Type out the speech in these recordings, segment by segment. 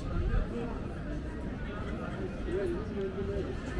Thank you.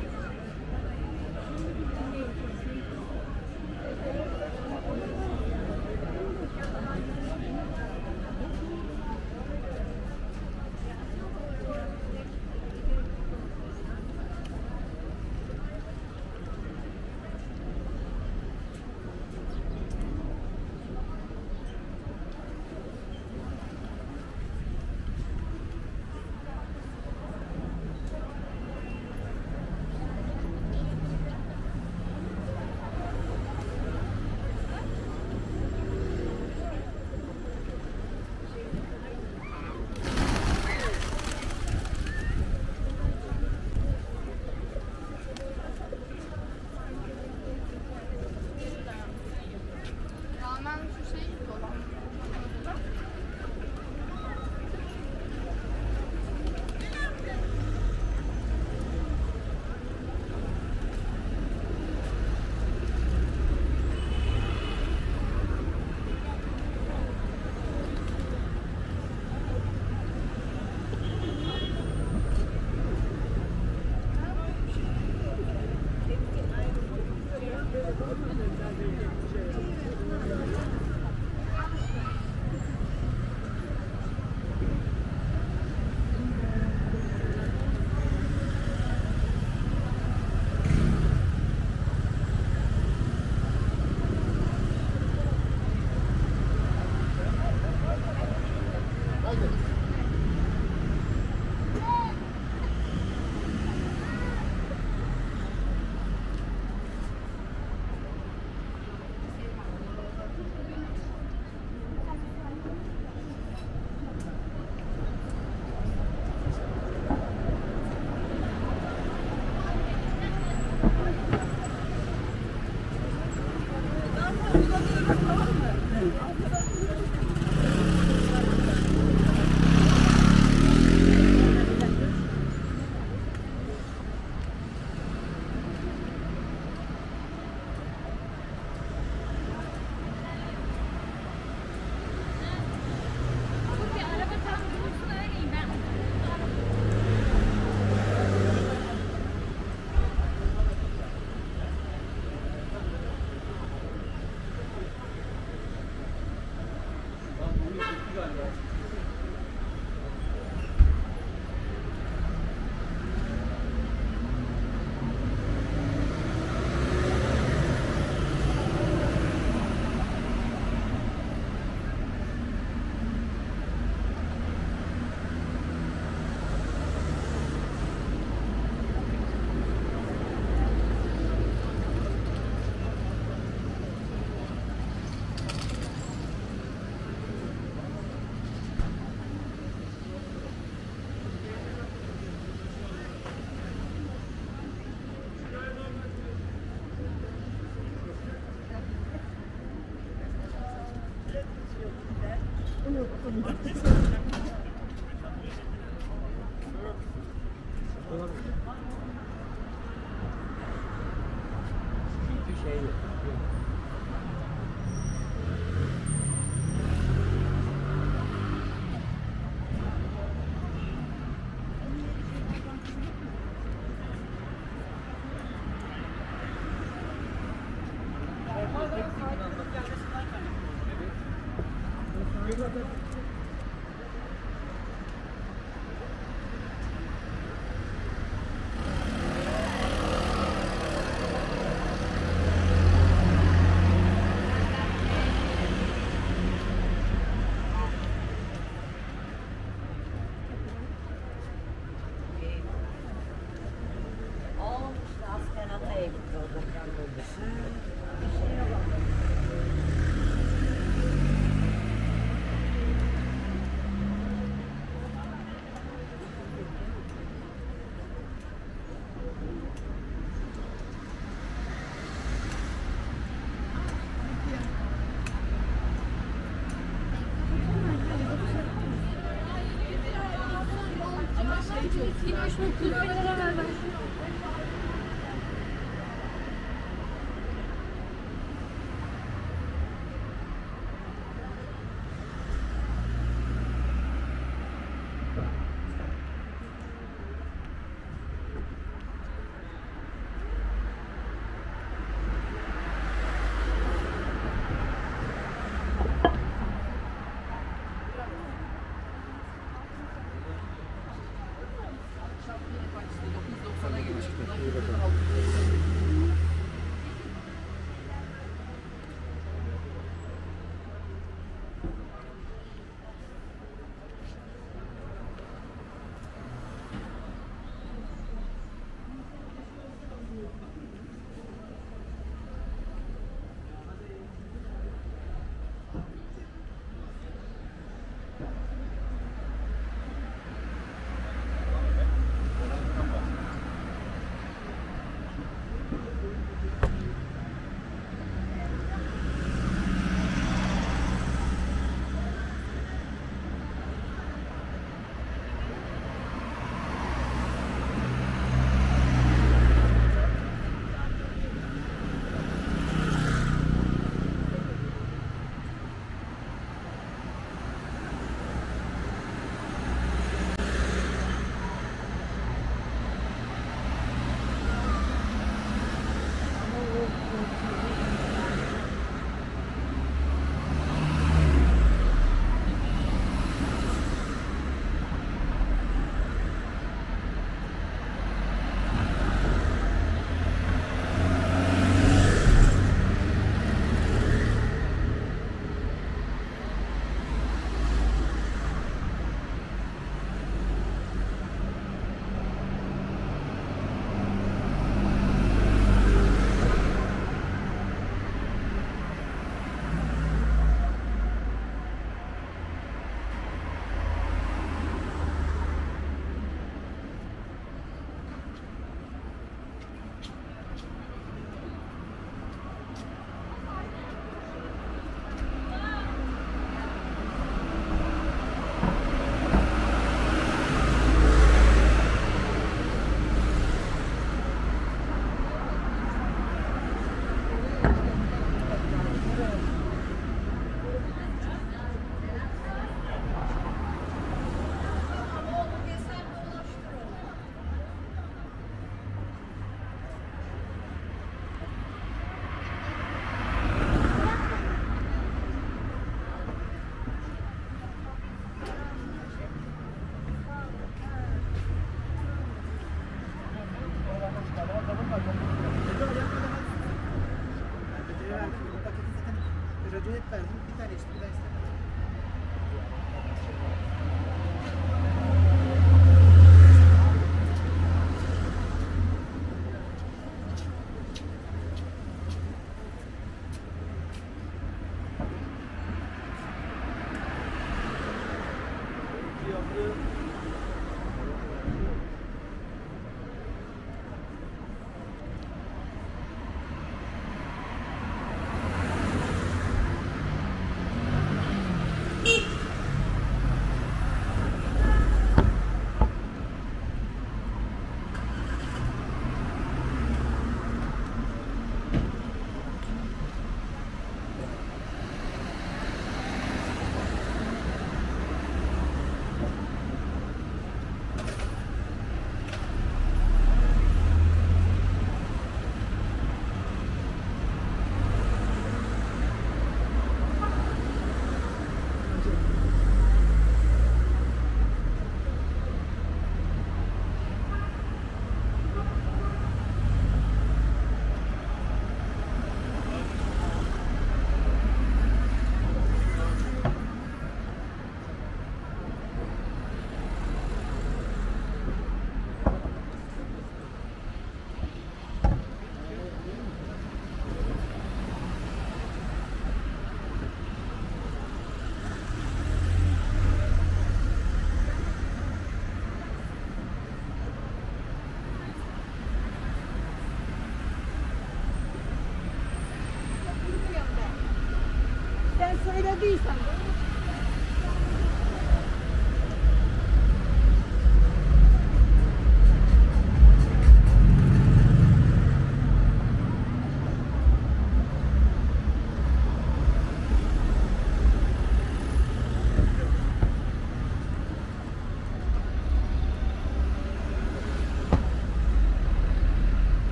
say that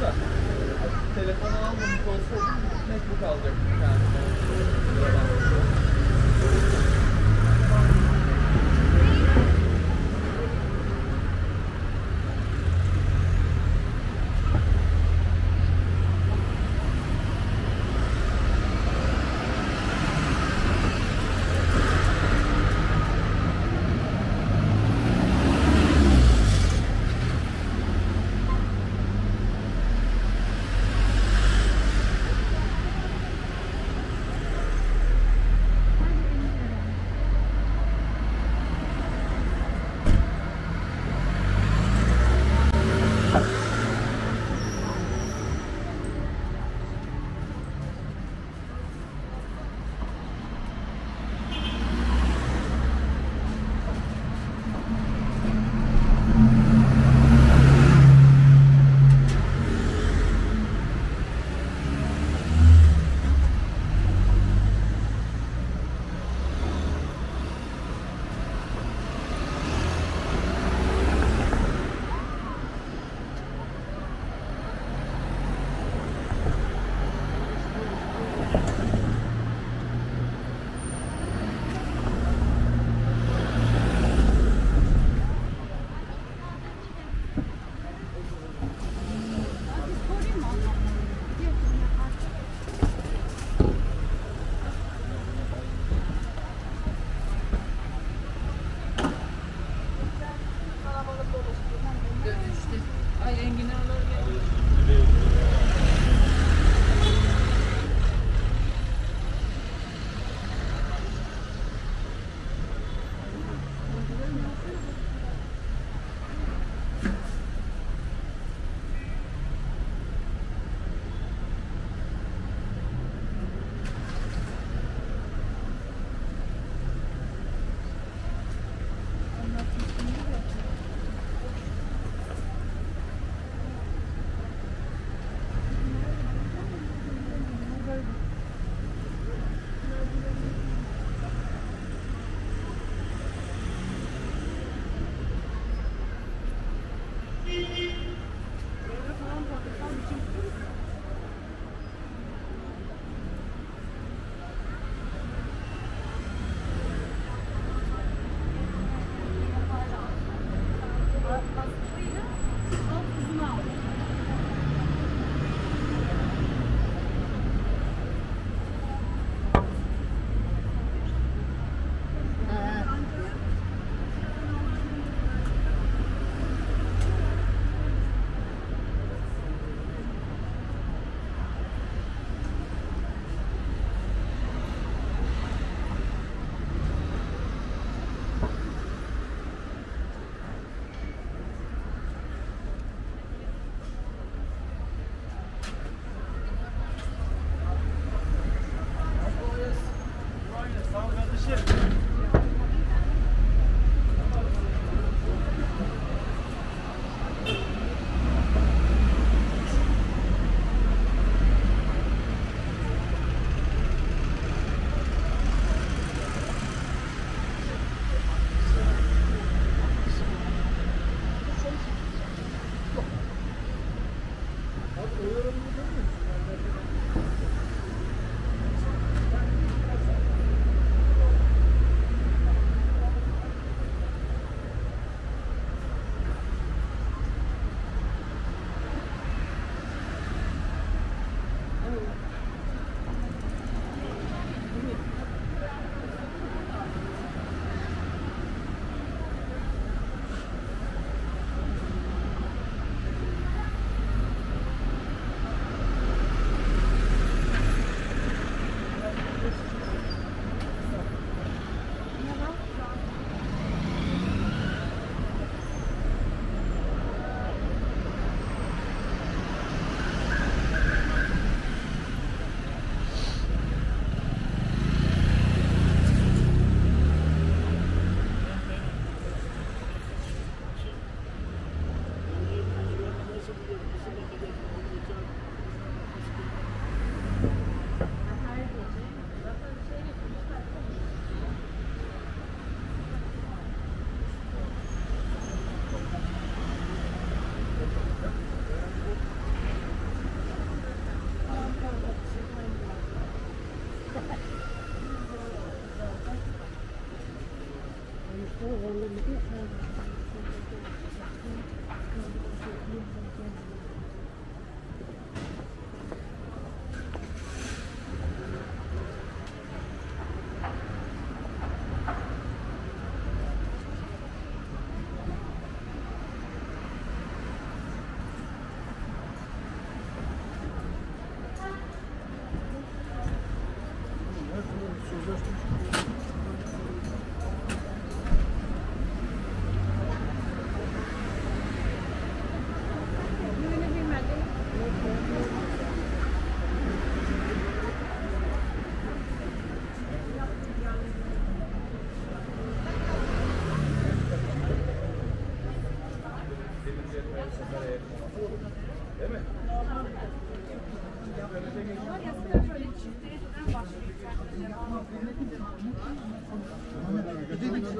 da telefonu almamış olsaydım MacBook alacaktım kendime. Gidin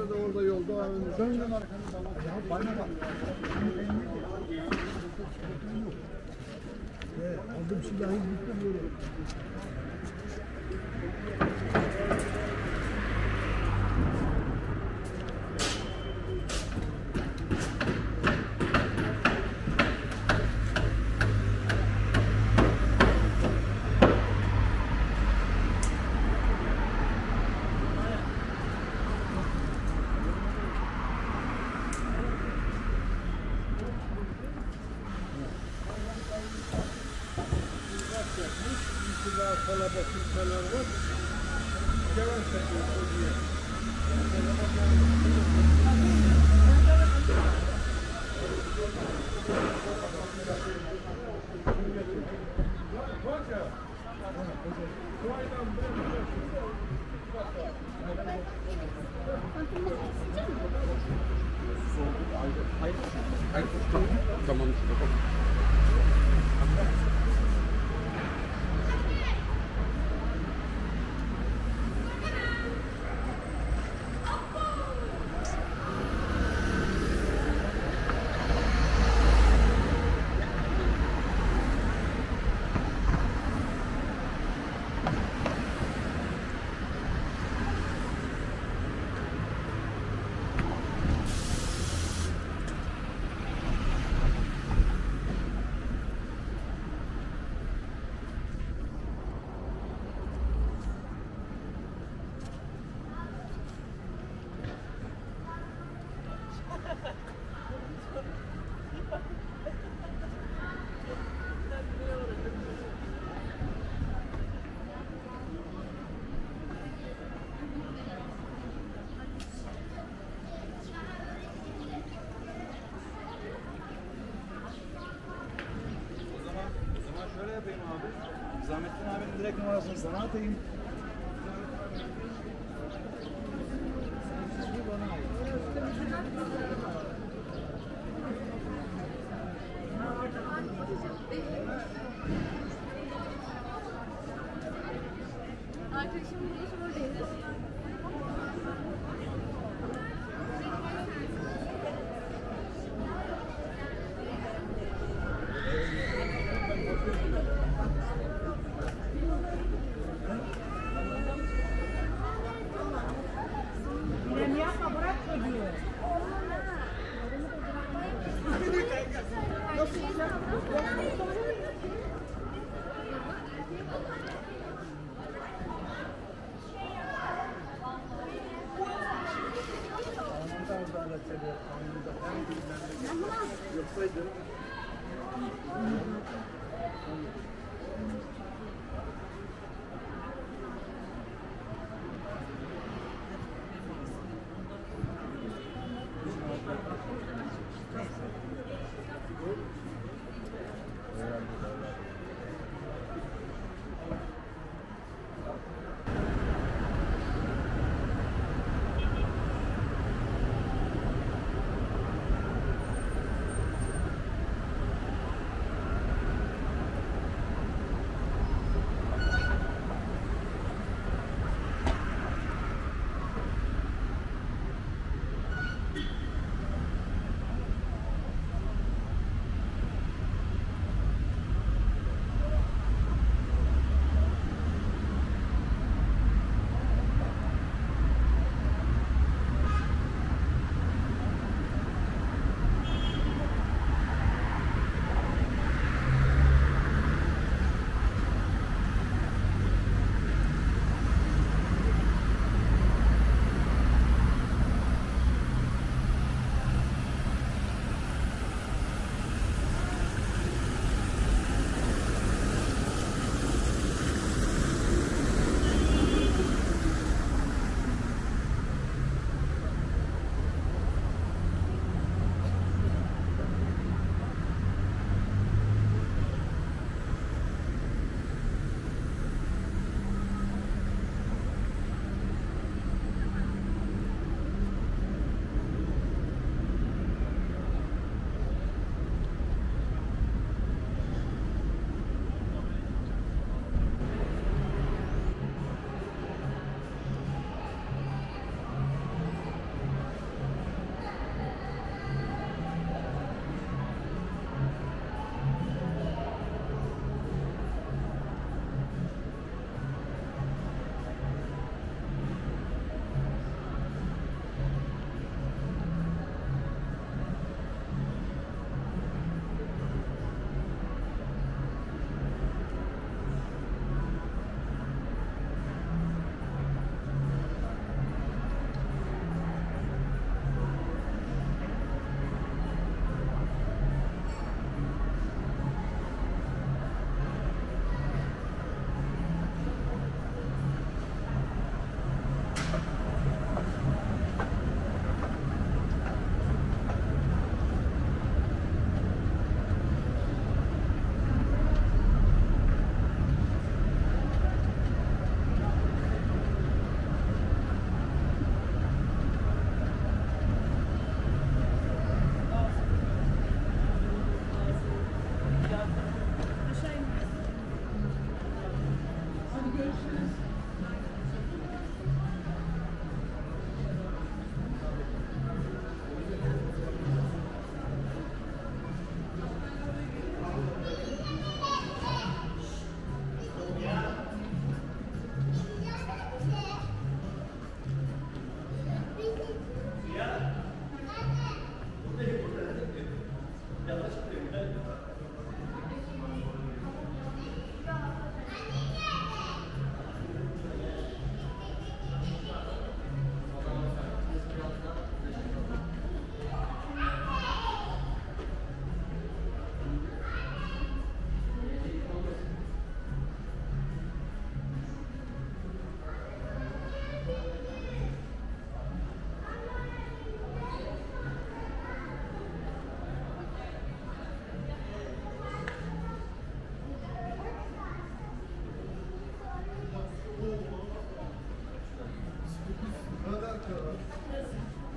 da orada yolda döndüm arkanı Ya bana bak. Aldım silahı gittim böyle. restaurante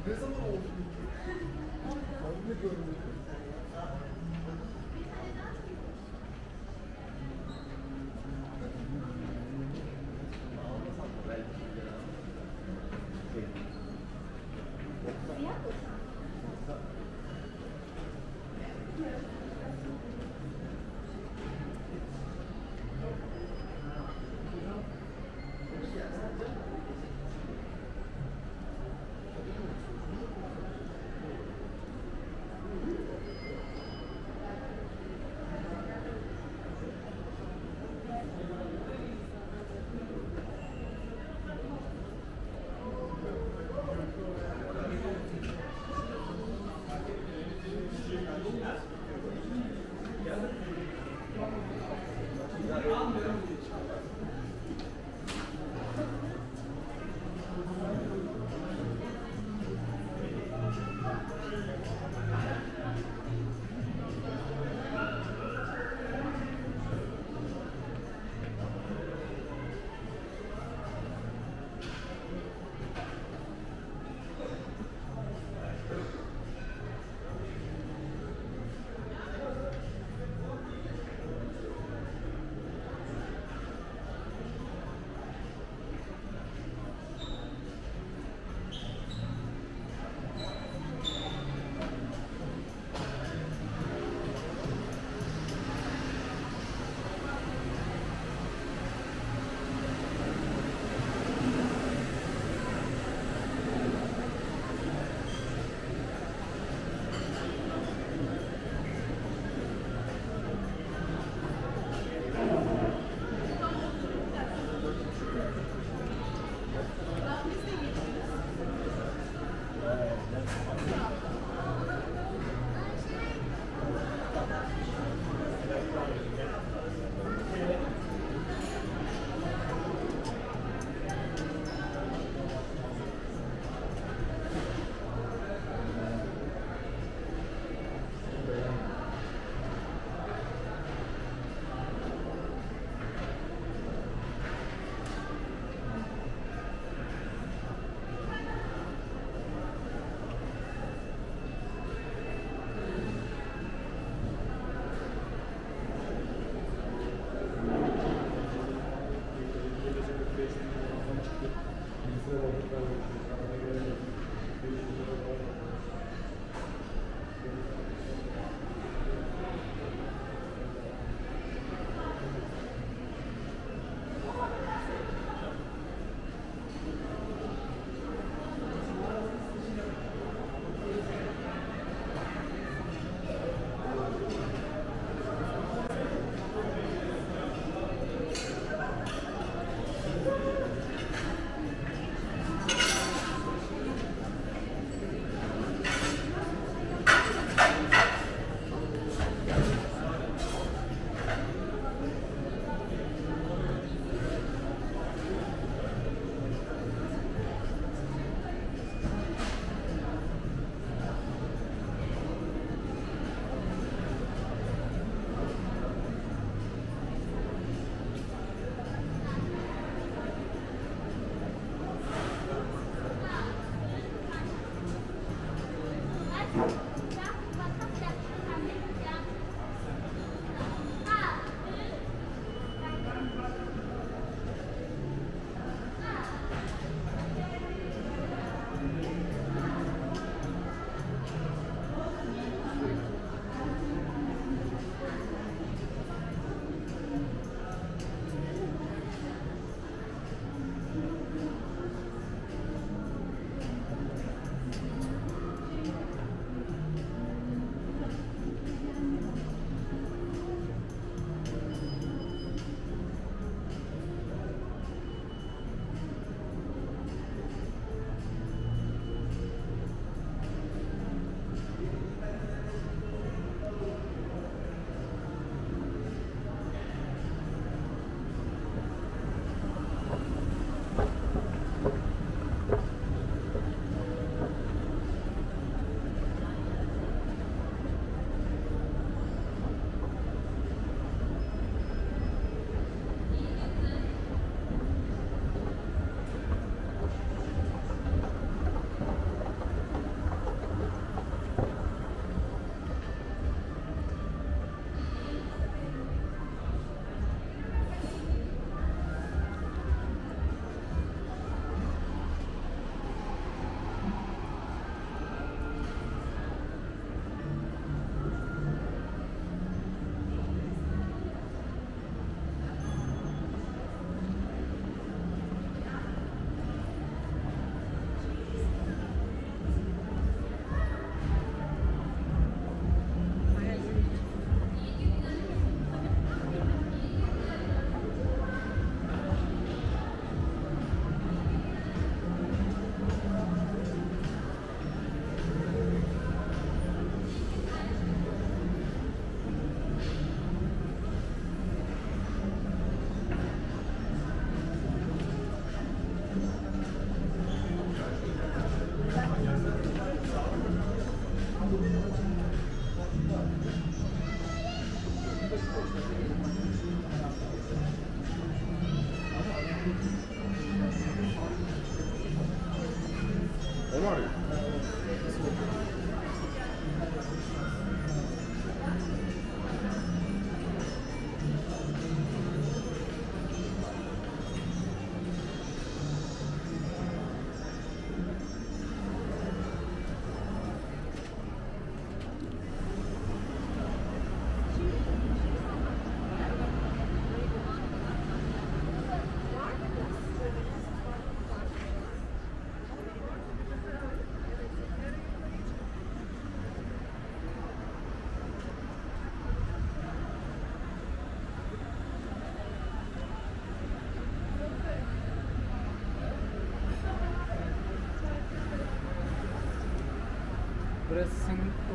내 손으로 오는 느낌.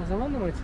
заламывать.